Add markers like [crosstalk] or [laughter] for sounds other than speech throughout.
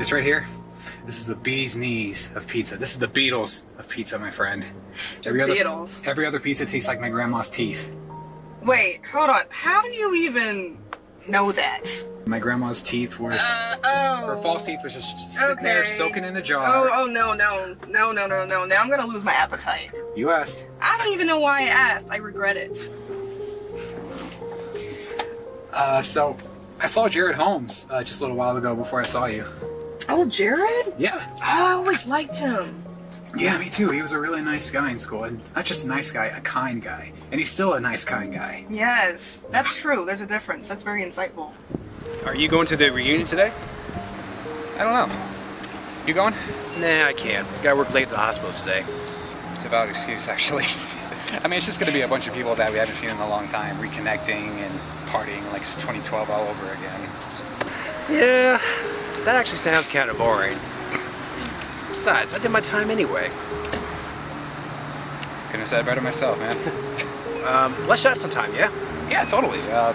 This right here, this is the bee's knees of pizza. This is the Beatles of pizza, my friend. Every other, Beatles. Every other pizza tastes like my grandma's teeth. Wait, hold on. How do you even know that? My grandma's teeth were, Uh, oh. her false teeth was just sitting there soaking in a jar. Oh, oh no, no, no, no, no, no. Now I'm gonna lose my appetite. You asked. I don't even know why I asked. I regret it. Uh, so I saw Jared Holmes uh, just a little while ago before I saw you. Oh, Jared? Yeah. Oh, I always liked him. Yeah, me too. He was a really nice guy in school, and not just a nice guy, a kind guy, and he's still a nice, kind guy. Yes, that's true. There's a difference. That's very insightful. Are you going to the reunion today? I don't know. You going? Nah, I can't. Gotta work late at the hospital today. It's a valid excuse, actually. [laughs] I mean, it's just going to be a bunch of people that we haven't seen in a long time, reconnecting and partying like it's 2012 all over again. Yeah, that actually sounds kind of boring. Besides, I did my time anyway. Couldn't have said it better myself, man. [laughs] Um, let's chat sometime, yeah? yeah, totally. Uh,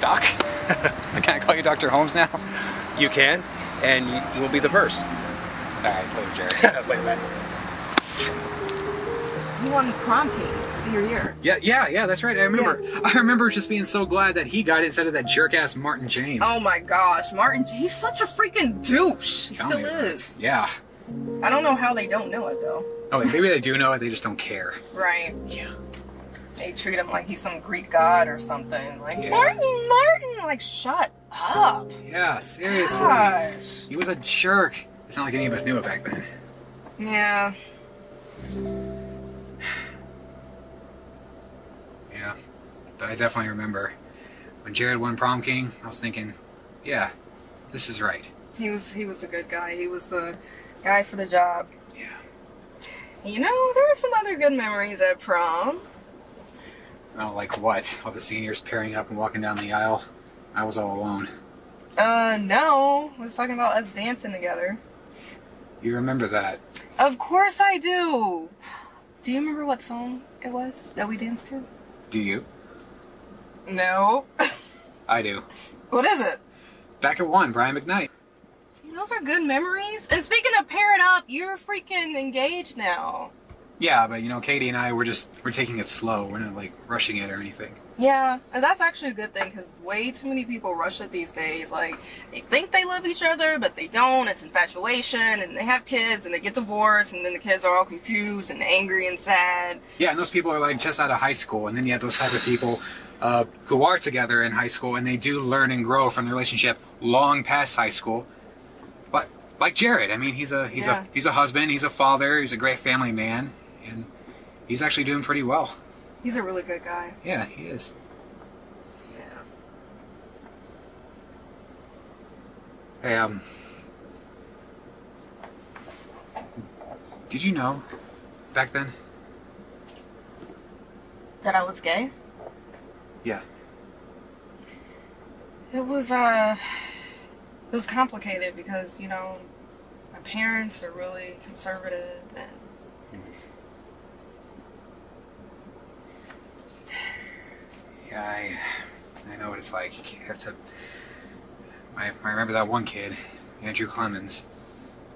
Doc? [laughs] Can I call you Dr. Holmes now? You can, and you, you will be the first. All right, later, Jared. Later, man. He won prom king senior year. yeah, yeah, yeah, that's right. I remember. I remember just being so glad that he got instead of that jerk-ass Martin James. Oh my gosh, Martin, he's such a freaking douche. He Tell still me about it. is. Yeah. I don't know how they don't know it though. Oh, wait, maybe they do know it, they just don't care. Right. Yeah. They treat him like he's some Greek god or something. Like, Yeah. Martin, Martin! Like, shut up. Yeah, seriously. Gosh. He was a jerk. It's not like any of us knew it back then. Yeah. Yeah. But I definitely remember when Jared won prom king, I was thinking, yeah, this is right. He was he was a good guy. He was the guy for the job. Yeah. You know, there are some other good memories at prom. Oh, like what? All the seniors pairing up and walking down the aisle. I was all alone. Uh, no. I was talking about us dancing together. You remember that? Of course I do. Do you remember what song it was that we danced to? Do you? No. [laughs] I do. what is it? Back at one, Brian McKnight. Those are good memories. And speaking of pair it up, you're freaking engaged now. Yeah, but you know, Katie and I, we're just we're taking it slow. We're not like rushing it or anything. Yeah, and that's actually a good thing because way too many people rush it these days. Like, they think they love each other, but they don't. It's infatuation, and they have kids, and they get divorced, and then the kids are all confused and angry and sad. Yeah, and those people are like just out of high school, and then you have those type of people uh, who are together in high school, and they do learn and grow from the relationship long past high school. But like Jared, I mean, he's a he's Yeah. a he's a husband, he's a father, he's a great family man, and he's actually doing pretty well. He's a really good guy. Yeah, he is. Yeah. Hey, um, did you know back then? That I was gay? Yeah. It was, uh, it was complicated because, you know, my parents are really conservative and Yeah, I, I know what it's like. You have to. I, I remember that one kid, Andrew Clemens.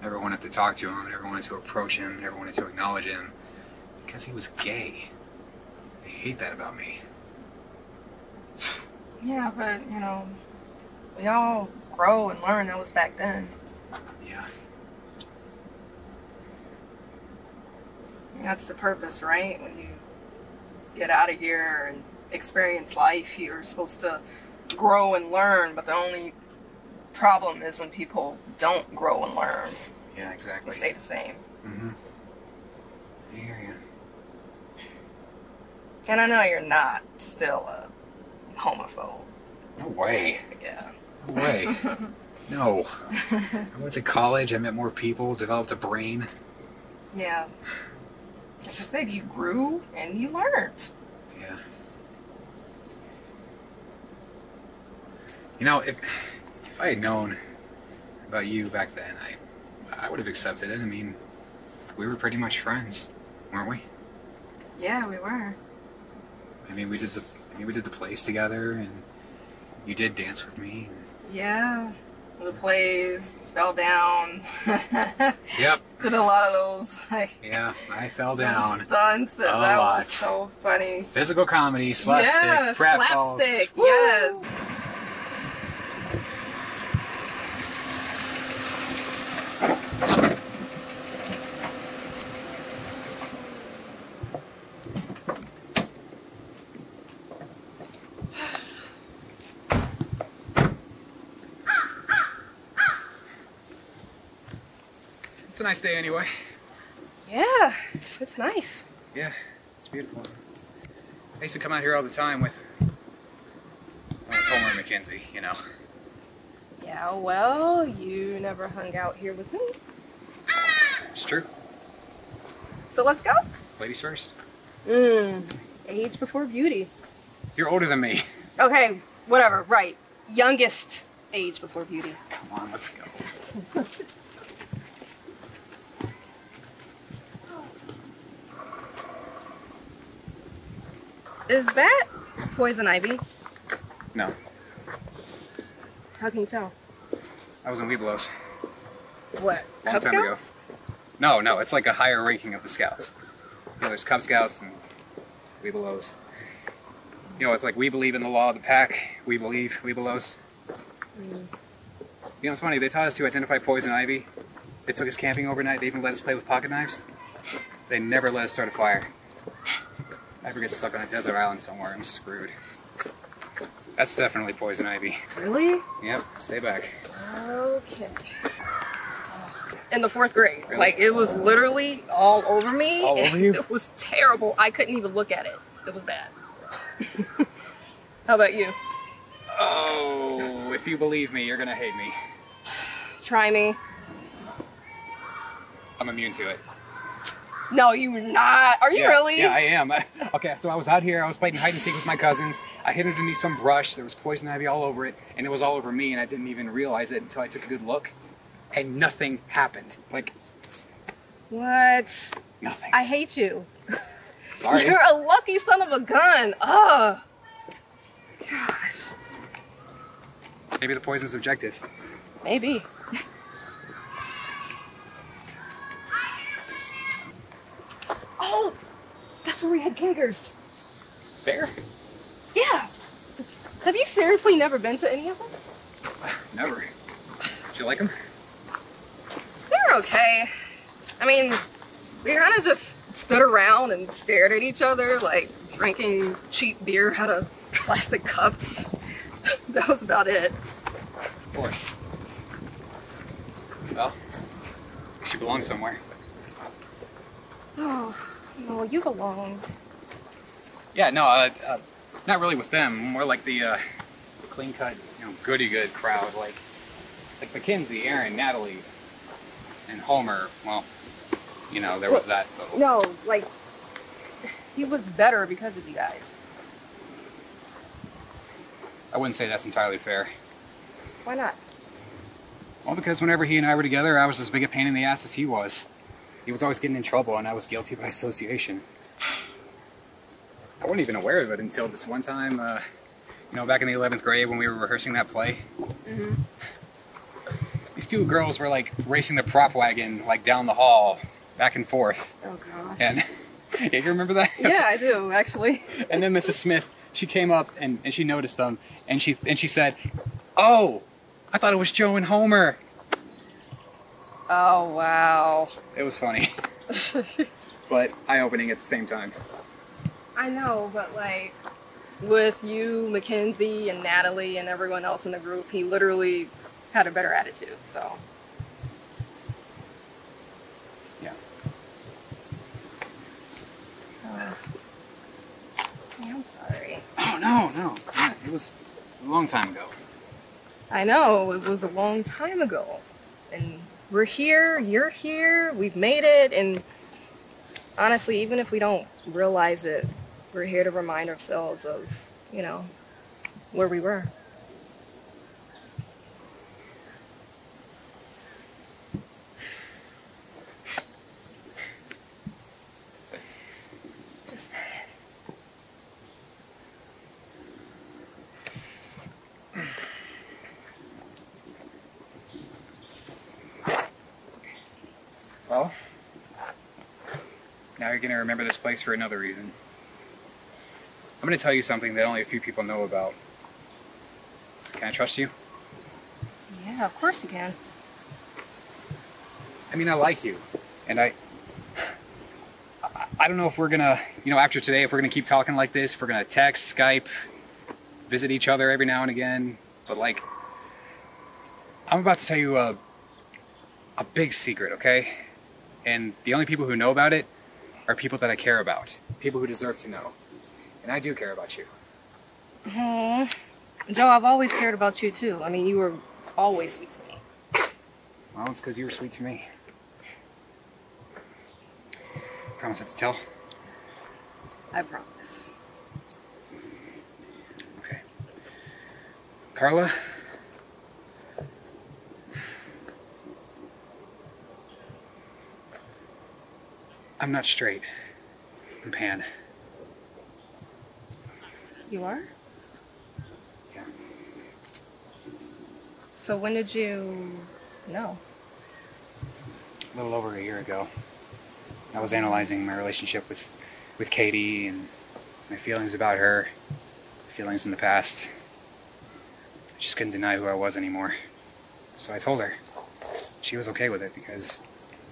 Never wanted to talk to him. Never wanted to approach him. Never wanted to acknowledge him because he was gay. I hate that about me. [laughs] Yeah, but you know, we all grow and learn. That was back then. Yeah. And that's the purpose, right? When you get out of here and experience life, you're supposed to grow and learn. But the only problem is when people don't grow and learn. Yeah, exactly. They stay the same. Mm-hmm. I hear you. And I know you're not still a homophobe. No way. Yeah. No way. [laughs] no. I went to college. I met more people. Developed a brain. Yeah. It's just that you grew and you learned. Yeah. You know, if if I had known about you back then, I I would have accepted it. I mean, we were pretty much friends, weren't we? Yeah, we were. I mean, we did the I mean, we did the plays together, and you did dance with me. Yeah. the plays, fell down. [laughs] Yep. [laughs] Did a lot of those like Yeah, I fell down. stunts, A that lot. was so funny. Physical comedy, slapstick, yeah, slapstick. Woo! Yes. It's nice day anyway. Yeah, it's nice. Yeah, it's beautiful. I used to come out here all the time with, with Homer and Mackenzie, you know. Yeah, well, you never hung out here with me. It's true. So let's go. Ladies first. Mmm. Age before beauty. You're older than me. Okay, whatever, right. Youngest age before beauty. Come on, let's go. [laughs] Is that poison ivy? No, How can you tell? I was in Webelos What? long Cub time Scout? ago. No, no, it's like a higher ranking of the Scouts. You know, there's Cub Scouts and Webelos. You know, it's like we believe in the law of the pack. We believe Webelos. Mm. You know, it's funny. They taught us to identify poison ivy. They took us camping overnight. They even let us play with pocket knives. They never let us start a fire. I ever get stuck on a desert island somewhere, I'm screwed. That's definitely poison ivy. Really? Yep, stay back. Okay. In the fourth grade, Really? like it was literally all over me. All over you? [laughs] It was terrible. I couldn't even look at it. It was bad. [laughs] How about you? Oh, if you believe me, you're gonna hate me. [sighs] Try me. I'm immune to it. No, you're not. Are you yeah, really? Yeah, I am. [laughs] okay, so I was out here. I was playing hide and seek with my cousins. I hid underneath some brush. There was poison ivy all over it, and it was all over me, and I didn't even realize it until I took a good look, and nothing happened. Like What? nothing. I hate you. Sorry. [laughs] You're a lucky son of a gun. Ugh. Gosh. Maybe the poison's objective. Maybe. That's where we had keggers. Fair? Yeah. Have you seriously never been to any of them? Never. Did you like them? They're okay. I mean, we kind of just stood around and stared at each other, like drinking cheap beer out of plastic cups. [laughs] that was about it. Of course. Well, she belongs somewhere. Oh, no, you belong. Yeah, no, uh, uh, not really with them. More like the uh, clean cut, you know, goody good crowd, like like Mackenzie, Aaron, Natalie, and Homer. Well, you know, there was that. But No, like, he was better because of you guys. I wouldn't say that's entirely fair. Why not? Well, because whenever he and I were together, I was as big a pain in the ass as he was. He was always getting in trouble, and I was guilty by association. I wasn't even aware of it until this one time, uh, you know, back in the 11th grade when we were rehearsing that play. Mhm. These two girls were like racing the prop wagon, like down the hall, back and forth. Oh, gosh. And [laughs] yeah, you remember that? yeah, I do, actually. [laughs] And then Mrs. Smith, she came up and, and she noticed them, and she and she said, "Oh, I thought it was Joe and Homer." Oh, wow. It was funny, [laughs] but eye-opening at the same time. I know, but like, with you, Mackenzie, and Natalie, and everyone else in the group, he literally had a better attitude, so. Yeah. Uh, I'm sorry. Oh no, no, it was a long time ago. I know, it was a long time ago. And we're here, you're here, we've made it, and honestly, even if we don't realize it, we're here to remind ourselves of, you know, where we were. Just. Well, now you're going to remember this place for another reason. I'm gonna tell you something that only a few people know about. Can I trust you? Yeah, of course you can. I mean, I like you, and I. I- I don't know if we're gonna, you know, after today, if we're gonna keep talking like this, if we're gonna text, Skype, visit each other every now and again, but like, I'm about to tell you a, a big secret, okay? And the only people who know about it are people that I care about, people who deserve to know. And I do care about you. Aw. Joe, I've always cared about you too. I mean, you were always sweet to me. Well, it's because you were sweet to me. Promise not to tell. I promise. Okay. Carla? I'm not straight. I'm pan. You are? Yeah. So when did you know? A little over a year ago. I was analyzing my relationship with with Katie and my feelings about her, feelings in the past. I just couldn't deny who I was anymore. So I told her. She was okay with it because,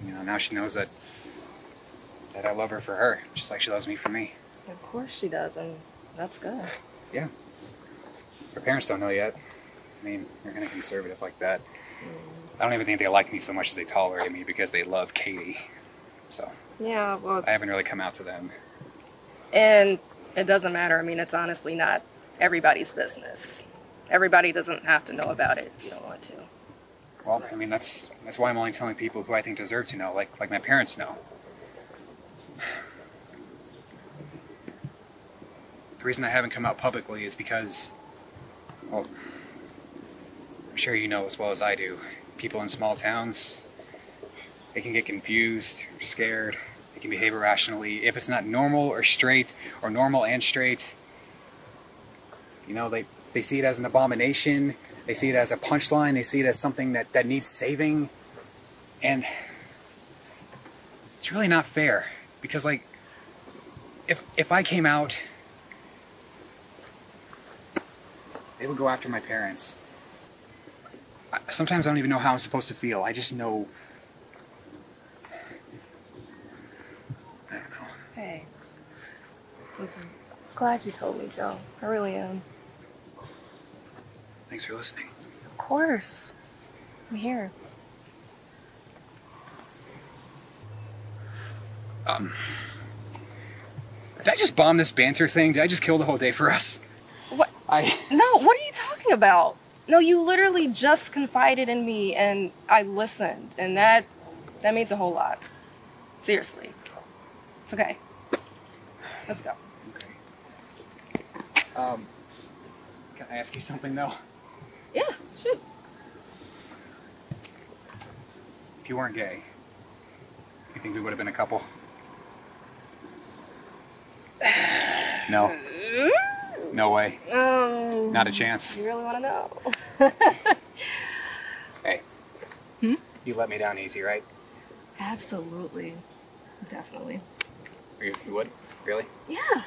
you know, now she knows that that I love her for her, just like she loves me for me. Of course she does, and that's good. Yeah. Her parents don't know yet. I mean, they're kind of conservative like that. I don't even think they like me so much as they tolerate me because they love Katie. So Yeah, well, I haven't really come out to them. and it doesn't matter. I mean, it's honestly not everybody's business. Everybody doesn't have to know about it if you don't want to. Well, I mean, that's that's why I'm only telling people who I think deserve to know, like like my parents know. The reason I haven't come out publicly is because, well, I'm sure you know as well as I do. People in small towns, they can get confused, scared. They can behave irrationally if it's not normal or straight, or normal and straight. You know, they they see it as an abomination. They see it as a punchline. They see it as something that, that needs saving. And it's really not fair. Because like if if I came out they would go after my parents. I, sometimes I don't even know how I'm supposed to feel. I just know I don't know. Hey, listen, glad you told me, Joe. I really am. Thanks for listening. Of course. I'm here. Um Did I just bomb this banter thing? Did I just kill the whole day for us? I No, what are you talking about? No, you literally just confided in me and I listened, and that that means a whole lot. Seriously. It's okay. Let's go. Okay. Um, can I ask you something though? Yeah, shoot. If you weren't gay, you think we would have been a couple? No. [sighs] [laughs] No way. Um, Not a chance. You really want to know? [laughs] Hey. Hmm? You let me down easy, right? Absolutely. Definitely. You, you would? Really? Yeah.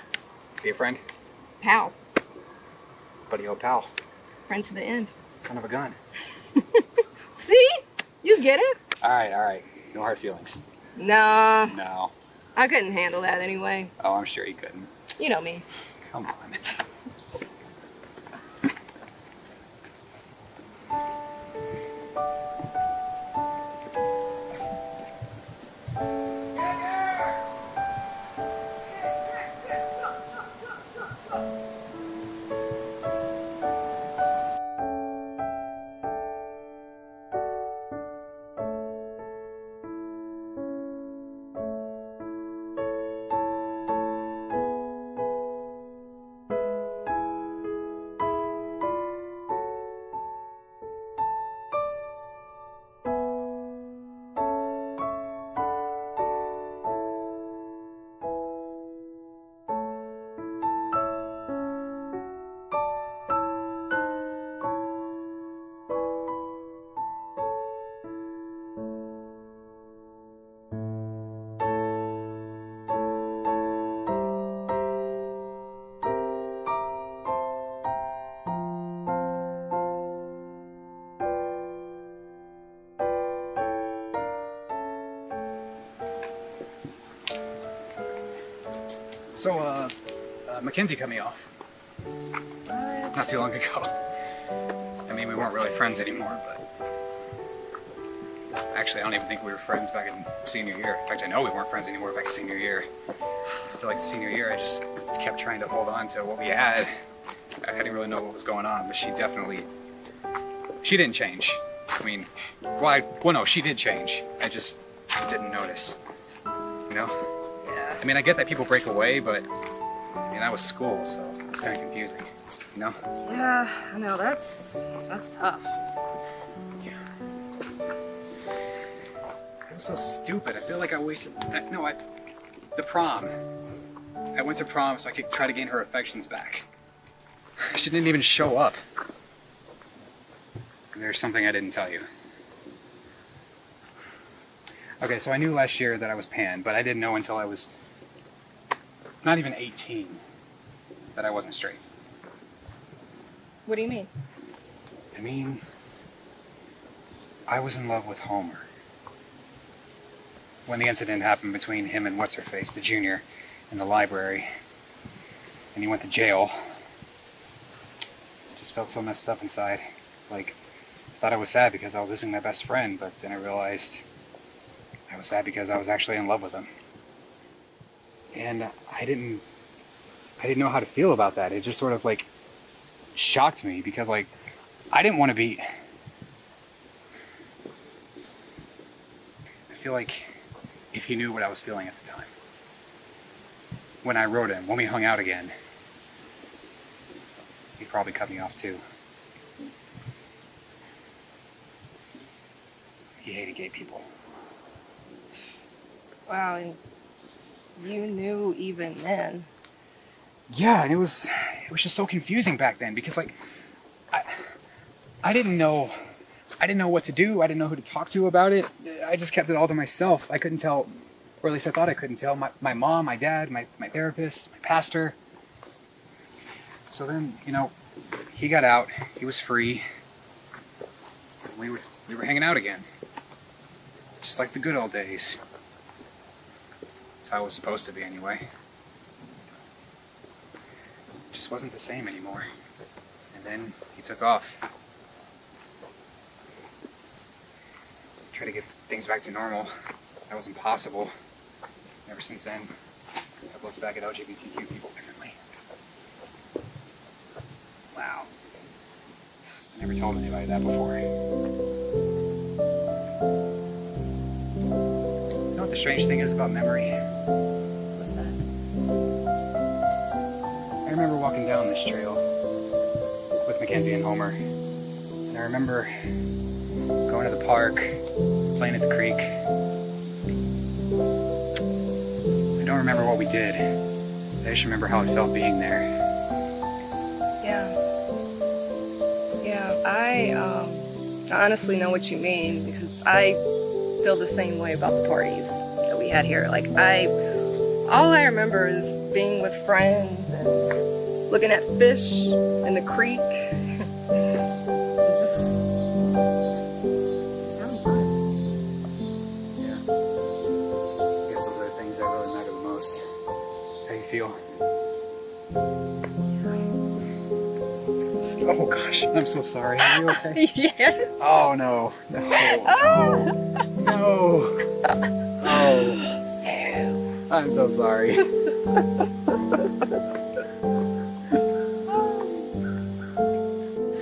Be a friend? Pal. Buddy old pal. Friend to the end. Son of a gun. [laughs] See? You get it? Alright, alright. No hard feelings. No. No. I couldn't handle that anyway. Oh, I'm sure you couldn't. You know me. Come on. [laughs] So, uh, uh, Mackenzie cut me off not too long ago. I mean, we weren't really friends anymore, but actually, I don't even think we were friends back in senior year. In fact, I know we weren't friends anymore back in senior year. Feel like senior year, I just kept trying to hold on to what we had. I didn't really know what was going on, but she definitely, she didn't change. I mean, well, I, well, no, she did change. I just didn't notice. You know? I mean, I get that people break away, but I mean, that was school, so it's kind of confusing. You know? Yeah, I know that's that's tough. Yeah. I was so stupid. I feel like I wasted. I, no, I. The prom. I went to prom so I could try to gain her affections back. [sighs] She didn't even show up. There's something I didn't tell you. Okay, so I knew last year that I was pan, but I didn't know until I was not even 18 that I wasn't straight. What do you mean? I mean, I was in love with Homer. When the incident happened between him and What's Her Face, the junior, in the library, and he went to jail, I just felt so messed up inside. Like, I thought I was sad because I was losing my best friend, but then I realized I was sad because I was actually in love with him. And I didn't, I didn't know how to feel about that. It just sort of like shocked me because like I didn't want to be. I feel like if he knew what I was feeling at the time, when I wrote him, when we hung out again, he'd probably cut me off too. He hated gay people. Wow, and you knew even then. Yeah, and it was it was just so confusing back then because like I I didn't know I didn't know what to do. I didn't know who to talk to about it. I just kept it all to myself. I couldn't tell or at least I thought I couldn't tell my, my mom, my dad, my, my therapist, my pastor. So then, you know, he got out, he was free. We were we were hanging out again. Just like the good old days. How it was supposed to be anyway just wasn't the same anymore. And then he took off. Try to get things back to normal. That was impossible. Ever since then, I've looked back at LGBTQ people differently. Wow. I never told anybody that before. Strange thing is about memory? What's that? I remember walking down this trail with Mackenzie and Homer. And I remember going to the park, playing at the creek. I don't remember what we did. I just remember how it felt being there. Yeah. Yeah, I um I honestly know what you mean because I feel the same way about the parties that we had here. Like I all I remember is being with friends and looking at fish in the creek. [laughs] Just having fun. Yeah. I guess those are the things that really matter the most. How you feel? Oh gosh, I'm so sorry. Are you okay? [laughs] yes. Oh no. No. [laughs] Oh. No. No. I'm so sorry. [laughs]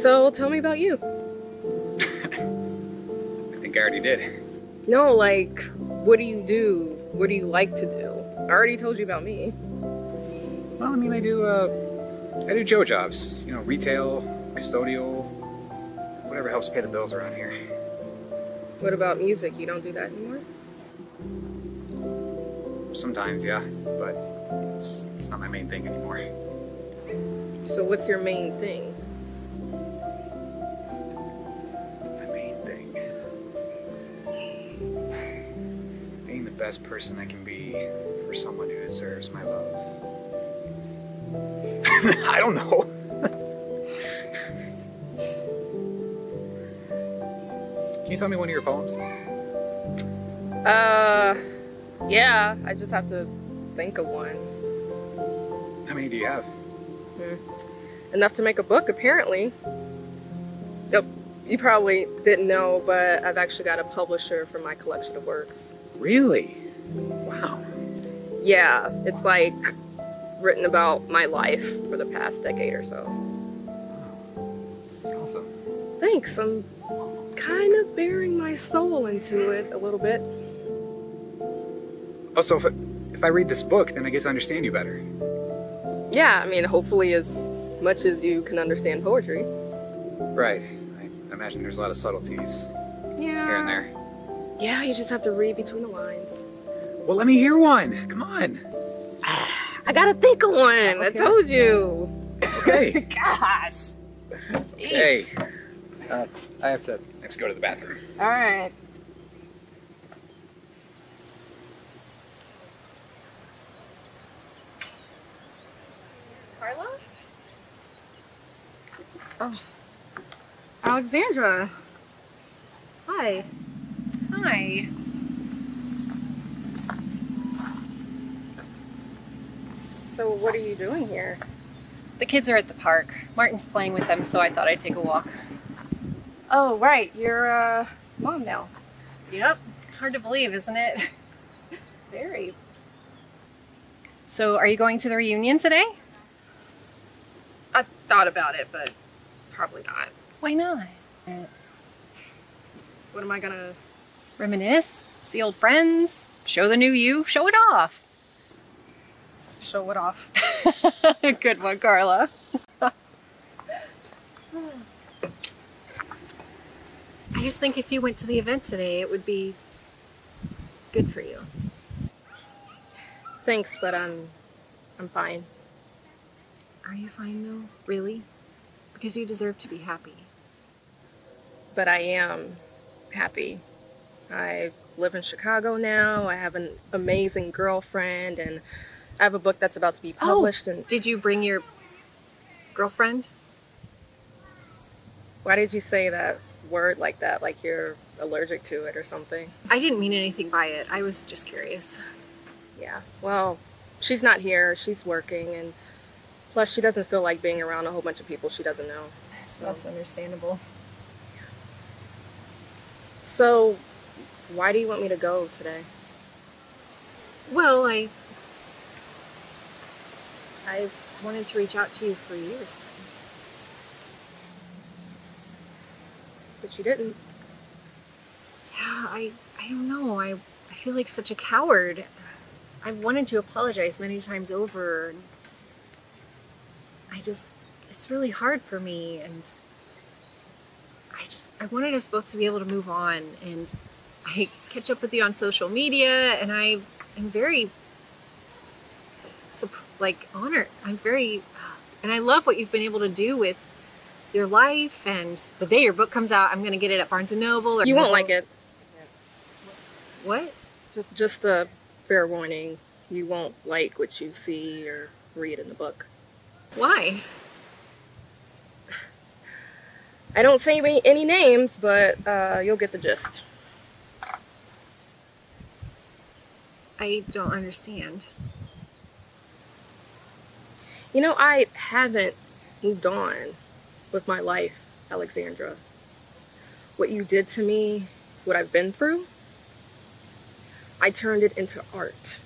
So tell me about you. I think I already did. No, like, what do you do? What do you like to do? I already told you about me. Well, I mean, I do. Uh, I do Joe jobs. You know, retail, custodial, whatever helps pay the bills around here. What about music? You don't do that anymore? Sometimes, yeah, but it's, it's not my main thing anymore. So what's your main thing? My main thing. Being the best person I can be for someone who deserves my love. [laughs] I don't know. [laughs] Can you tell me one of your poems? Uh, yeah, I just have to think of one. How many do you have? Hmm. Enough to make a book, apparently. Yep. You probably didn't know, but I've actually got a publisher for my collection of works. Really? Wow. Yeah, it's like written about my life for the past decade or so. That's awesome. Thanks. I'm kind of bearing my soul into it a little bit. Oh, so if I, if I read this book, then I get to understand you better. Yeah, I mean, hopefully as much as you can understand poetry. Right. I imagine there's a lot of subtleties Yeah. here and there. Yeah, you just have to read between the lines. Well, let me hear one. Come on. [sighs] I gotta think of one. I told you. Okay. [laughs] Gosh. hey. Uh, I have to. I have to go to the bathroom. All right. Oh. Alexandra. Hi. Hi. So what are you doing here? The kids are at the park. Martin's playing with them, so I thought I'd take a walk. Oh, right. You're uh mom now. Yep. Hard to believe, isn't it? [laughs] Very. So, are you going to the reunion today? I thought about it, but probably not. Why not? What am I gonna Reminisce, see old friends, show the new you, show it off. show it off? [laughs] Good one, Carla. [laughs] I just think if you went to the event today, it would be good for you. Thanks, but I'm I'm fine. Are you fine though? Really? Because you deserve to be happy. But I am happy. I live in Chicago now. I have an amazing girlfriend and I have a book that's about to be oh, published and Did you bring your girlfriend? why did you say that word like that like you're allergic to it or something? I didn't mean anything by it. I was just curious. Yeah. Well, she's not here. She's working and plus she doesn't feel like being around a whole bunch of people she doesn't know. So, That's understandable. so why do you want me to go today? Well, I I wanted to reach out to you for years. But you didn't. Yeah, I I don't know. I I feel like such a coward. I've wanted to apologize many times over. I just it's really hard for me and I just I wanted us both to be able to move on and I catch up with you on social media and I am very like honored. I'm very and I love what you've been able to do with your life and the day your book comes out I'm going to get it at Barnes and Noble or You won't like it. What? Just just a fair warning. You won't like what you see or read in the book. Why? I don't say any, names, but uh, you'll get the gist. I don't understand. You know, I haven't moved on with my life, Alexandra. What you did to me, what I've been through, I turned it into art.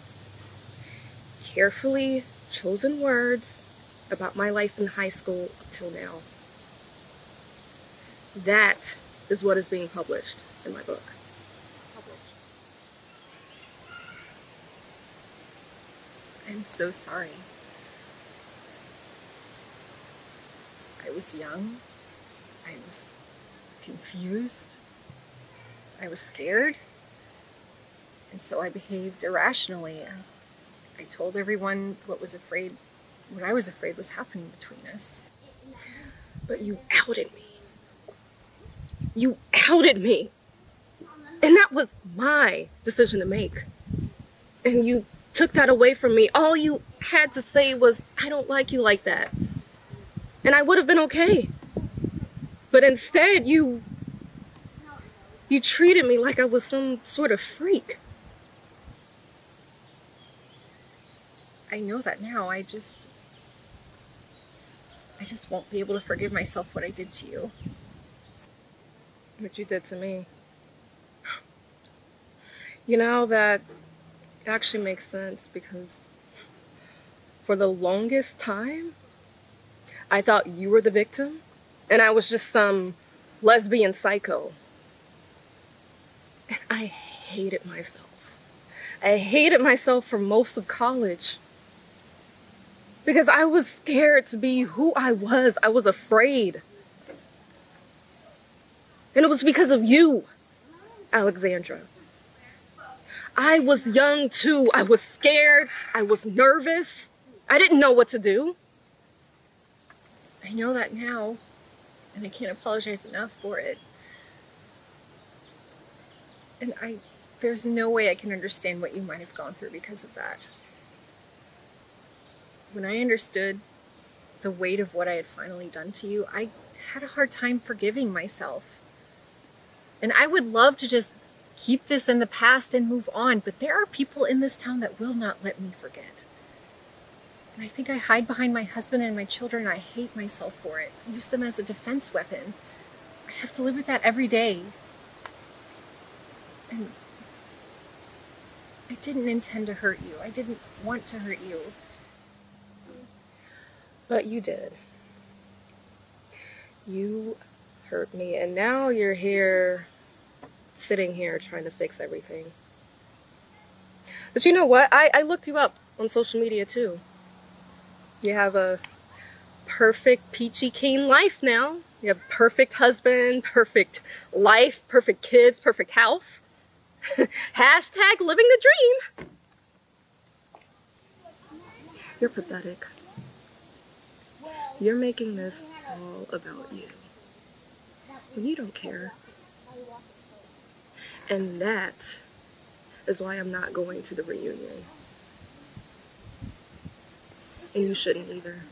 Carefully chosen words about my life in high school up till now. That is what is being published in my book. I'm so sorry. I was young. I was confused. I was scared. And so I behaved irrationally. I, I told everyone what was afraid what I was afraid was happening between us. But you outed me. You outed me. And that was my decision to make. And you took that away from me. All you had to say was, I don't like you like that. And I would have been okay. But instead, you. You treated me like I was some sort of freak. I know that now. I just I just won't be able to forgive myself what I did to you. What you did to me. You know, that actually makes sense because for the longest time, I thought you were the victim and I was just some lesbian psycho. And I hated myself. I hated myself for most of college because I was scared to be who I was. I was afraid. And it was because of you, Alexandra. I was young too. I was scared. I was nervous. I didn't know what to do. I know that now, and I can't apologize enough for it. And I, there's no way I can understand what you might have gone through because of that. When I understood the weight of what I had finally done to you, I had a hard time forgiving myself. And I would love to just keep this in the past and move on, but there are people in this town that will not let me forget. And I think I hide behind my husband and my children. I hate myself for it. I use them as a defense weapon. I have to live with that every day. And I didn't intend to hurt you. I didn't want to hurt you. But you did. You hurt me, and now you're here, sitting here trying to fix everything. But you know what? I, I looked you up on social media too. You have a perfect peachy keen life now. You have perfect husband, perfect life, perfect kids, perfect house. [laughs] Hashtag living the dream. You're pathetic. You're making this all about you. When you don't care. And that is why I'm not going to the reunion. And you shouldn't either.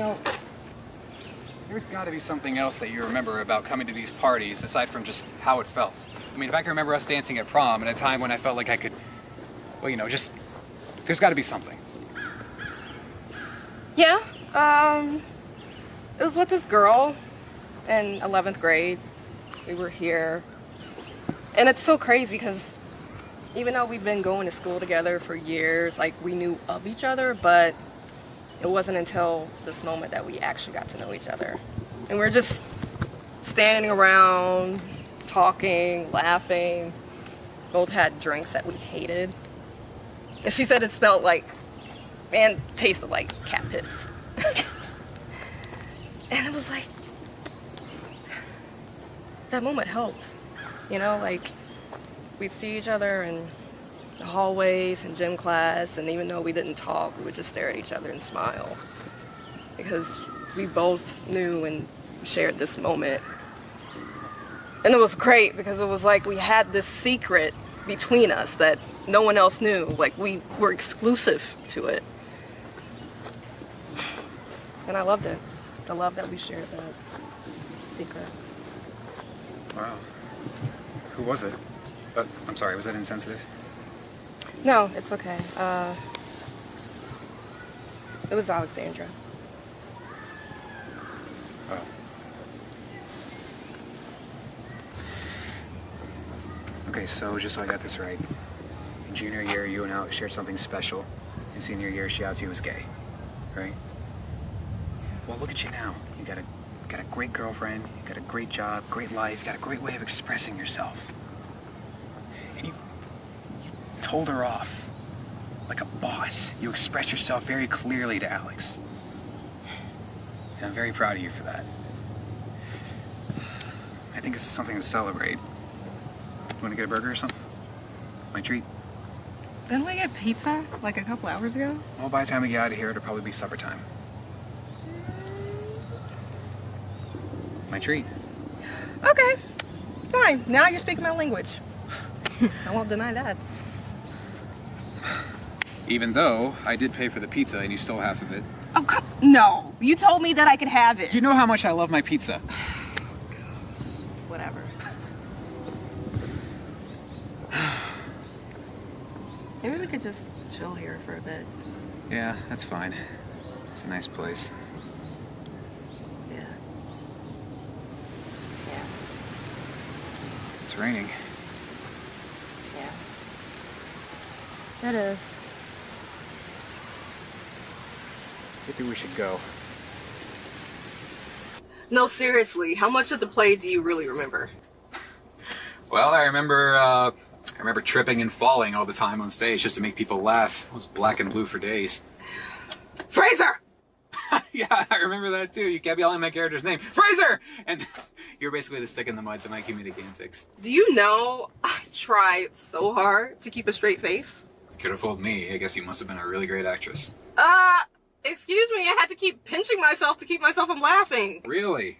Know, there's got to be something else that you remember about coming to these parties aside from just how it felt. I mean, if I can remember us dancing at prom at a time when I felt like I could, well, you know, just there's got to be something. Yeah, um, it was with this girl in 11th grade. We were here. And it's so crazy because even though we've been going to school together for years, like we knew of each other, but it wasn't until this moment that we actually got to know each other. And we are just standing around, talking, laughing. Both had drinks that we hated. And she said it smelled like and tasted like cat piss. [laughs] and it was like that moment helped. You know, like we'd see each other in the hallways and gym class, and even though we didn't talk, we would just stare at each other and smile. Because we both knew and shared this moment. And it was great because it was like we had this secret between us that no one else knew. Like we were exclusive to it. And I loved it. The love that we shared that secret. Wow. Who was it? Uh, I'm sorry, was that insensitive? No, it's okay. Uh, it was Alexandra. Oh. Okay, so just so I got this right. In junior year, you and Alex shared something special. In senior year, she outs you as gay, right? Well, look at you now. You got a got a great girlfriend. You got a great job, great life. You got a great way of expressing yourself. And you you told her off like a boss. You expressed yourself very clearly to Alex. And I'm very proud of you for that. I think this is something to celebrate. You want to get a burger or something? My treat. Didn't we get pizza like a couple hours ago? Well, by the time we get out of here, it'll probably be supper time. my treat. Okay, fine. Now you're speaking my language. [laughs] I won't deny that. Even though I did pay for the pizza and you stole half of it. Oh, come. No. You told me that I could have it. You know how much I love my pizza. [sighs] Whatever. [sighs] Maybe we could just chill here for a bit. Yeah, that's fine. It's a nice place. Yeah. Yeah. It's raining. Yeah. It is. Maybe we should go. No, seriously. How much of the play do you really remember? Well, I remember uh, I remember tripping and falling all the time on stage just to make people laugh. I was black and blue for days. Fraser! [laughs] yeah, I remember that too. You kept yelling my character's name, Fraser, and [laughs] you're basically the stick in the mud to my comedic antics. Do you know I tried so hard to keep a straight face? Could have fooled me. I guess you must have been a really great actress. Uh, excuse me, I had to keep pinching myself to keep myself from laughing. Really,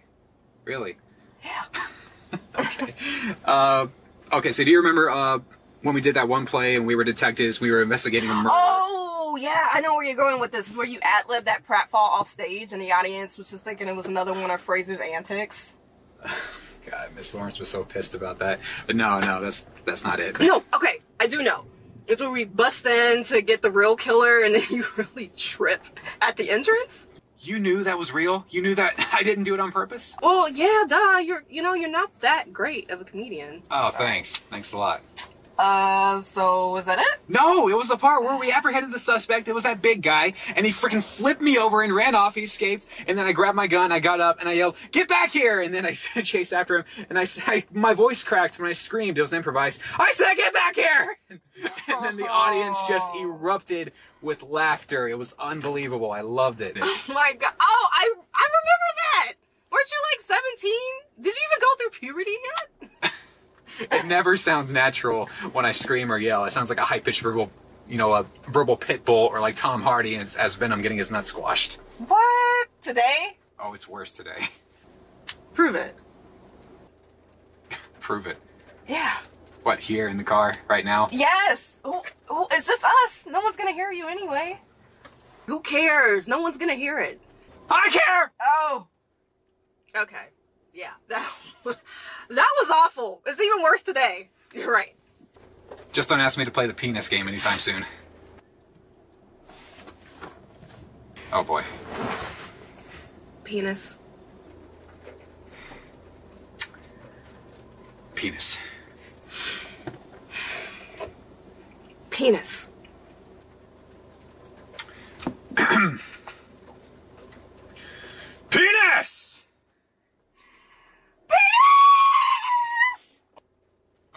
really. Yeah. [laughs] okay. Uh, okay. So do you remember uh, when we did that one play and we were detectives? We were investigating a murder. Oh, yeah, I know where you're going with this. Is where you ad lib that pratfall off stage and the audience was just thinking it was another one of Fraser's antics. [sighs] God, Miss Lawrence was so pissed about that. But no, no, that's that's not it. No, okay, I do know. It's where we bust in to get the real killer and then [laughs] you really trip at the entrance. You knew that was real. You knew that [laughs] I didn't do it on purpose. Well, yeah, duh. You're, you know, you're not that great of a comedian. Oh, So- thanks. Thanks a lot. Uh, so was that it? No, it was the part where we apprehended the suspect. It was that big guy, and he freaking flipped me over and ran off. He escaped, and then I grabbed my gun. I got up and I yelled, "Get back here!" And then I [laughs] chased after him, and I, I my voice cracked when I screamed. It was improvised. I said, "Get back here!" [laughs] And then the audience just erupted with laughter. It was unbelievable. I loved it. [laughs] Oh my god. Oh, I I remember that. Weren't you like 17? Did you even go through puberty yet? [laughs] It never sounds natural when I scream or yell. It sounds like a high pitched verbal, you know, a verbal pit bull or like Tom Hardy as, as Venom getting his nuts squashed. What? Today? Oh, it's worse today. Prove it. [laughs] Prove it. Yeah. What, here in the car right now? Yes. Who, who, it's just us. No one's gonna hear you anyway. Who cares? No one's gonna hear it. I care! Oh. Okay. Yeah. [laughs] That that was awful. It's even worse today. You're right. Just don't ask me to play the penis game anytime soon. Oh boy. Penis. Penis. Penis. [clears throat] Penis!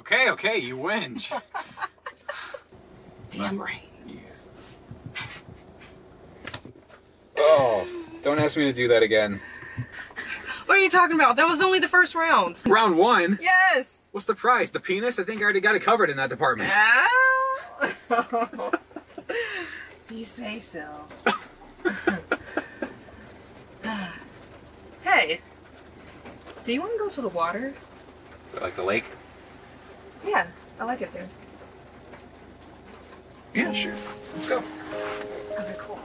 Okay, okay, you win. [laughs] Damn right. Oh, don't ask me to do that again. What are you talking about? That was only the first round. Round one? Yes. What's the prize? The penis? I think I already got it covered in that department. Ah. [laughs] you say so. [sighs] hey, do you want to go to the water? Like the lake? Yeah, I like it there. Yeah, sure. Let's go. Okay, cool.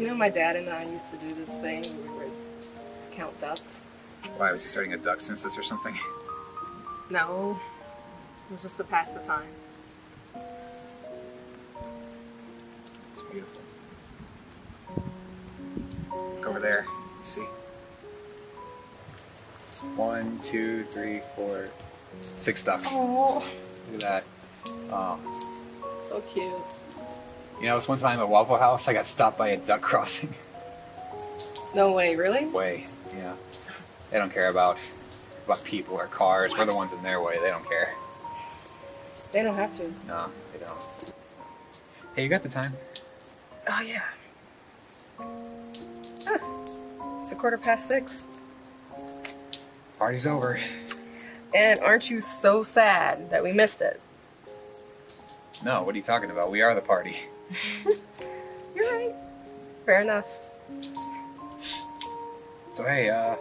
You know, my dad and I used to do this thing where we would count ducks. Why, was he starting a duck census or something? No. It was just to pass the time. It's beautiful. Look over there. You see? One, two, three, four, six ducks. Oh, Look at that. Oh. so cute. You know, this one time at Waffle House, I got stopped by a duck [laughs] crossing. No way, really? way. Yeah. They don't care about about people or cars. We're the ones in their way. They don't care. They don't have to. No, they don't. Hey, you got the time? Oh yeah. Ah, it's a quarter past six. Party's over. And aren't you so sad that we missed it? No, what are you talking about? We are the party. [laughs] You're right. Fair enough. So hey, uh,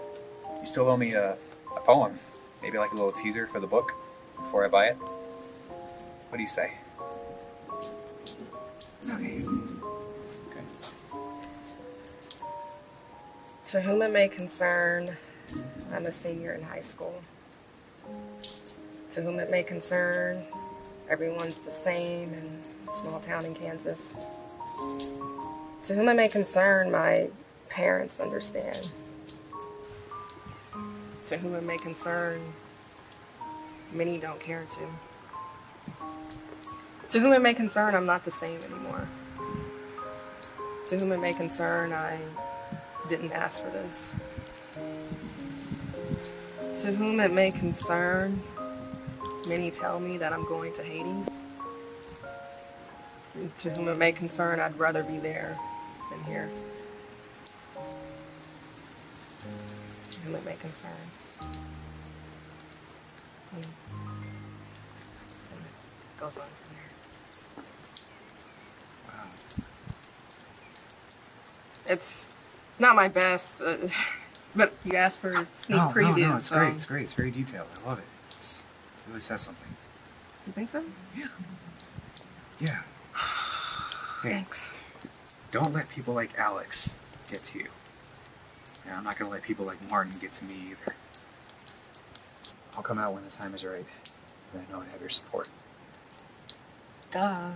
you still owe me a, a poem. Maybe like a little teaser for the book before I buy it. What do you say? Okay. Okay. To whom it may concern, I'm a senior in high school. To whom it may concern, everyone's the same in a small town in Kansas. To whom it may concern, my parents understand. To whom it may concern, many don't care to. To whom it may concern, I'm not the same anymore. To whom it may concern, I didn't ask for this. To whom it may concern, many tell me that I'm going to Hades. To whom it may concern, I'd rather be there than here. To whom it may concern. And- and it goes on from there. Wow. It's not my best, uh, [laughs] but you asked for a sneak no, preview. no, no, it's so- great. It's great. It's very detailed. I love it. It's, it really says something. You think so? Yeah. Yeah. Thanks. don't let people like Alex get to you. And I'm not gonna let people like Martin get to me either. I'll come out when the time is right. And I know I have your support. Duh.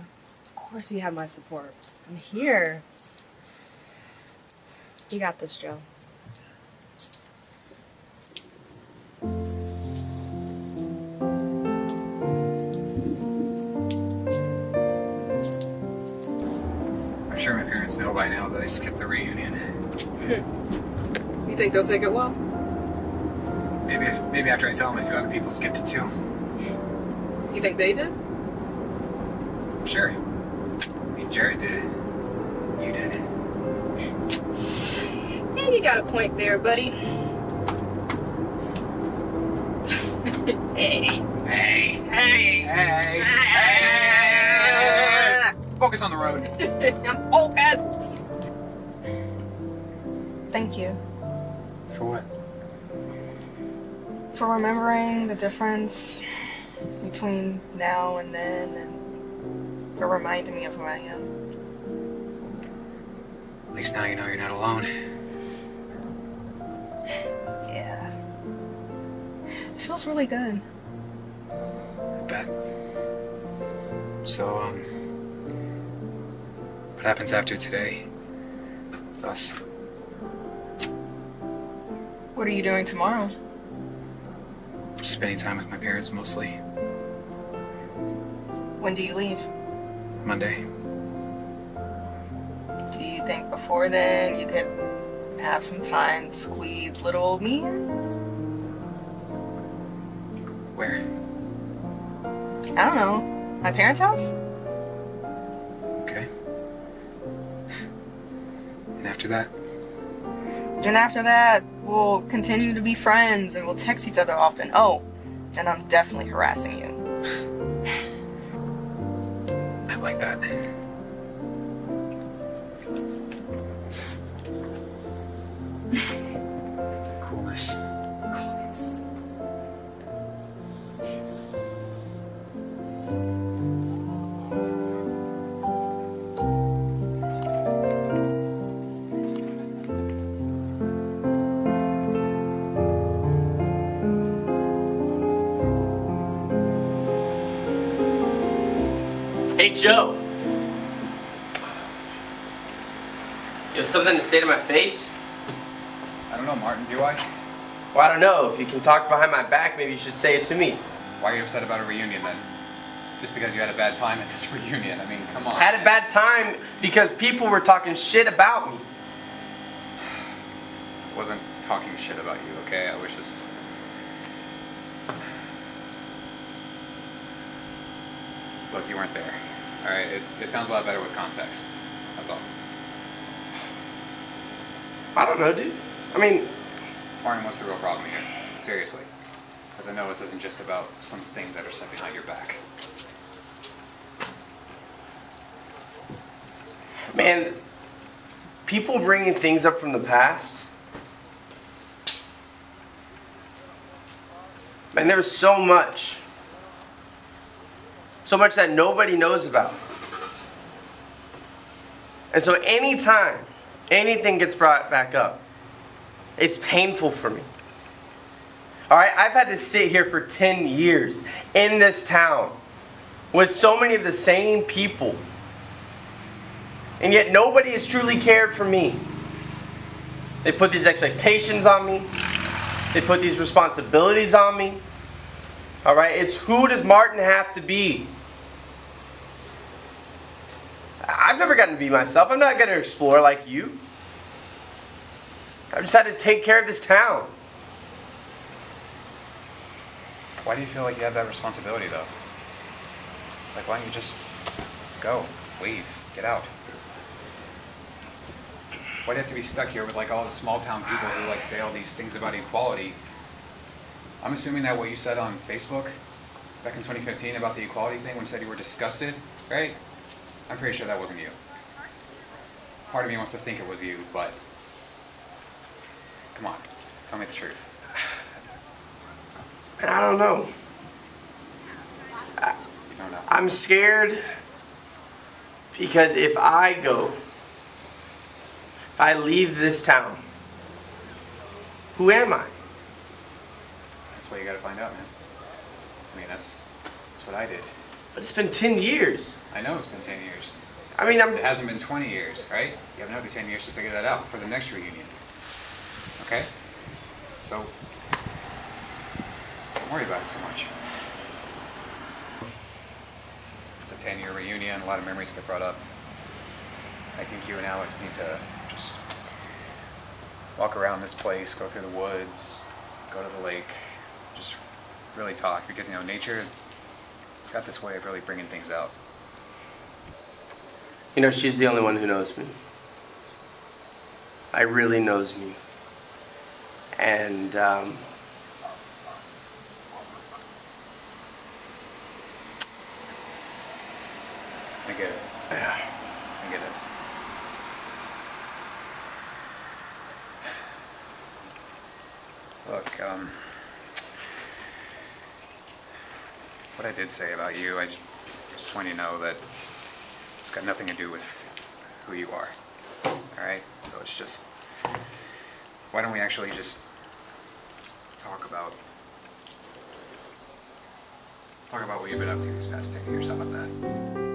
Of course you have my support. I'm here. You got this, Joe. By now that I skipped the reunion. Hmm. You think they'll take it well? Maybe, maybe after I tell them a few other people skipped it too. You think they did? Sure. I mean, Jared did. You did. Yeah, you got a point there, buddy. hey. Hey, Hey. hey, hey! Focus on the road. [laughs] I'm all Thank you For what? for remembering the difference between now and then and for reminding me of who I am. At least now you know you're not alone. Yeah. It feels really good. I bet. So, um, what happens after today with us? What are you doing tomorrow? Spending time with my parents mostly. When do you leave? Monday. Do you think before then you could have some time to squeeze little old me in? Where? I don't know. My parents' house? Okay. And after that? Then after that, we'll continue to be friends and we'll text each other often. Oh, and I'm definitely harassing you. Hey, Joe. You have something to say to my face? I don't know, Martin, do I? Well, I don't know. If you can talk behind my back, maybe you should say it to me. Why are you upset about a reunion then? Just because you had a bad time at this [laughs] reunion? I mean, come on. I had a bad time because people were talking shit about me. I [sighs] wasn't talking shit about you, okay? I was just. [sighs] Look, you weren't there. Alright, it, it sounds a lot better with context. That's all. I don't know, dude. I mean, Martin, what's the real problem here? Seriously. Because I know this isn't just about some things that are said behind your back. man, people bringing things up from the past. Man, there's so much. So much that nobody knows about. And so anytime anything gets brought back up, it's painful for me. All right, I've had to sit here for 10 years in this town with so many of the same people. And yet nobody has truly cared for me. They put these expectations on me. They put these responsibilities on me. All right, it's who does Martin have to be? I've never gotten to be myself. I'm not going to explore like you. I've just had to take care of this town. Why do you feel like you have that responsibility, though? Like, why don't you just go, leave, get out? Why do you have to be stuck here with like all the small town people who like say all these things about equality? I'm assuming that what you said on Facebook back in 2015 about the equality thing when you said you were disgusted, right? I'm pretty sure that wasn't you. Part of me wants to think it was you, but come on, tell me the truth. And I don't know. You don't know. I'm scared because if I go, if I leave this town, who am I? That's what you gotta find out, man. I mean, that's that's what I did. But it's been 10 years. I know it's been 10 years. I mean, I'm. It hasn't been 20 years, right? You have another 10 years to figure that out for the next reunion. Okay? So, don't worry about it so much. It's, it's a 10 year reunion, a lot of memories get brought up. I think you and Alex need to just walk around this place, go through the woods, go to the lake, just really talk because, you know, nature, it's got this way of really bringing things out. You know, she's the only one who knows me. I really knows me. And, um, I get it. yeah. I get it. Look, um, what I did say about you, I just, want you to know that it's got nothing to do with who you are. All right? So it's just, why don't we actually just talk about, let's talk about what you've been up to these past 10 years. How about that?